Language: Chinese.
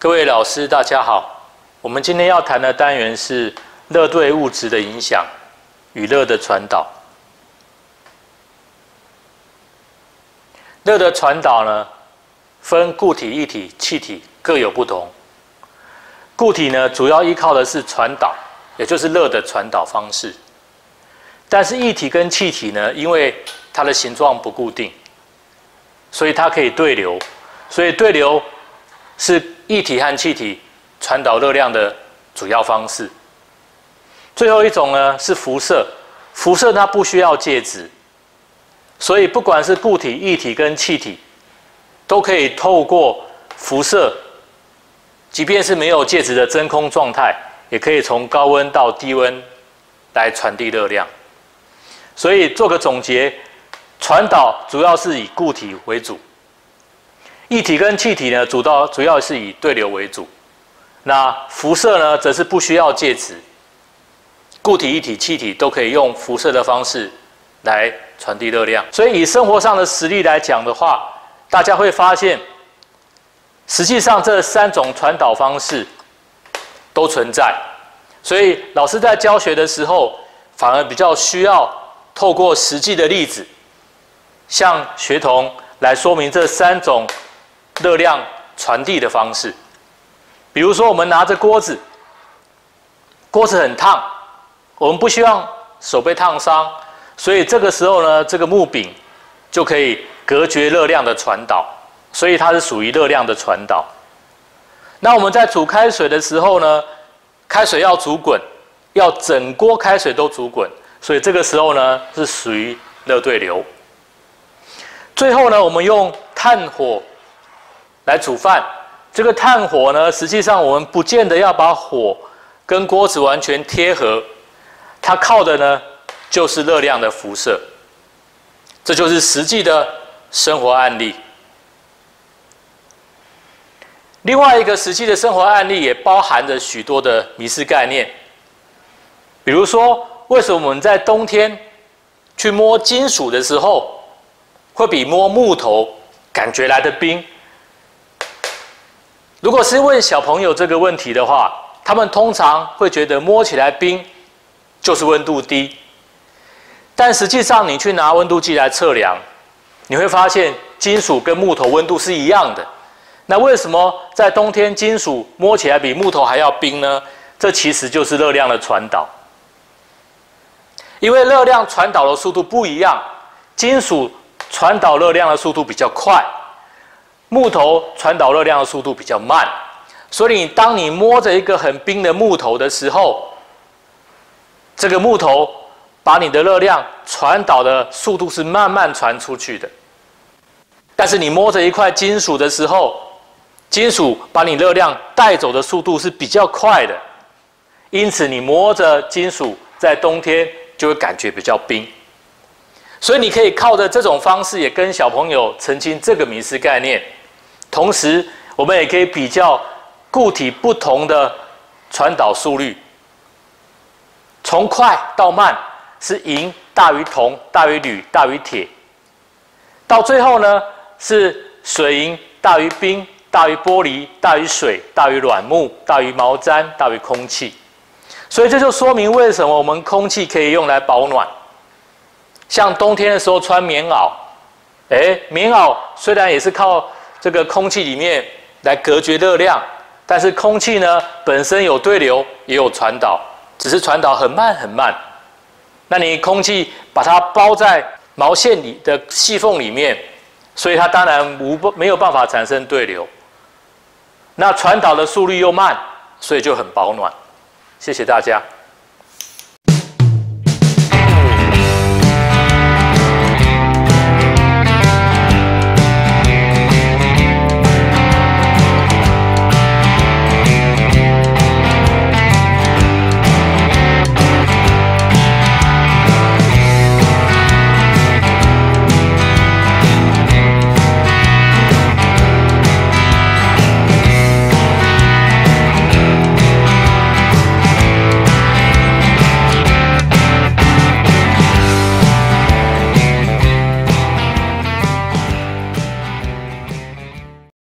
各位老师，大家好。我们今天要谈的单元是热对物质的影响与热的传导。热的传导呢，分固体、液体、气体各有不同。固体呢，主要依靠的是传导，也就是热的传导方式。但是液体跟气体呢，因为它的形状不固定，所以它可以对流。所以对流是液体和气体传导热量的主要方式。最后一种呢是辐射，辐射它不需要介质，所以不管是固体、液体跟气体，都可以透过辐射。即便是没有介质的真空状态，也可以从高温到低温来传递热量。所以做个总结，传导主要是以固体为主，液体跟气体呢，主要主要是以对流为主。那辐射呢，则是不需要介质，固体、液体、气体都可以用辐射的方式来传递热量。所以以生活上的实例来讲的话，大家会发现。实际上，这三种传导方式都存在，所以老师在教学的时候，反而比较需要透过实际的例子，向学童来说明这三种热量传递的方式。比如说，我们拿着锅子，锅子很烫，我们不希望手被烫伤，所以这个时候呢，这个木柄就可以隔绝热量的传导。所以它是属于热量的传导。那我们在煮开水的时候呢，开水要煮滚，要整锅开水都煮滚，所以这个时候呢是属于热对流。最后呢，我们用炭火来煮饭，这个炭火呢，实际上我们不见得要把火跟锅子完全贴合，它靠的呢就是热量的辐射。这就是实际的生活案例。另外一个实际的生活案例也包含着许多的迷失概念，比如说，为什么我们在冬天去摸金属的时候，会比摸木头感觉来的冰？如果是问小朋友这个问题的话，他们通常会觉得摸起来冰就是温度低，但实际上你去拿温度计来测量，你会发现金属跟木头温度是一样的。那为什么在冬天金属摸起来比木头还要冰呢？这其实就是热量的传导。因为热量传导的速度不一样，金属传导热量的速度比较快，木头传导热量的速度比较慢。所以，当你摸着一个很冰的木头的时候，这个木头把你的热量传导的速度是慢慢传出去的。但是，你摸着一块金属的时候，金属把你热量带走的速度是比较快的，因此你摸着金属在冬天就会感觉比较冰。所以你可以靠着这种方式也跟小朋友澄清这个迷失概念。同时，我们也可以比较固体不同的传导速率，从快到慢是银大于铜大于铝大于铁，到最后呢是水银大于冰。大于玻璃，大于水，大于软木，大于毛毡，大于空气。所以这就说明为什么我们空气可以用来保暖。像冬天的时候穿棉袄，哎，棉袄虽然也是靠这个空气里面来隔绝热量，但是空气呢本身有对流，也有传导，只是传导很慢很慢。那你空气把它包在毛线里的细缝里面，所以它当然无没有办法产生对流。那传导的速率又慢，所以就很保暖。谢谢大家。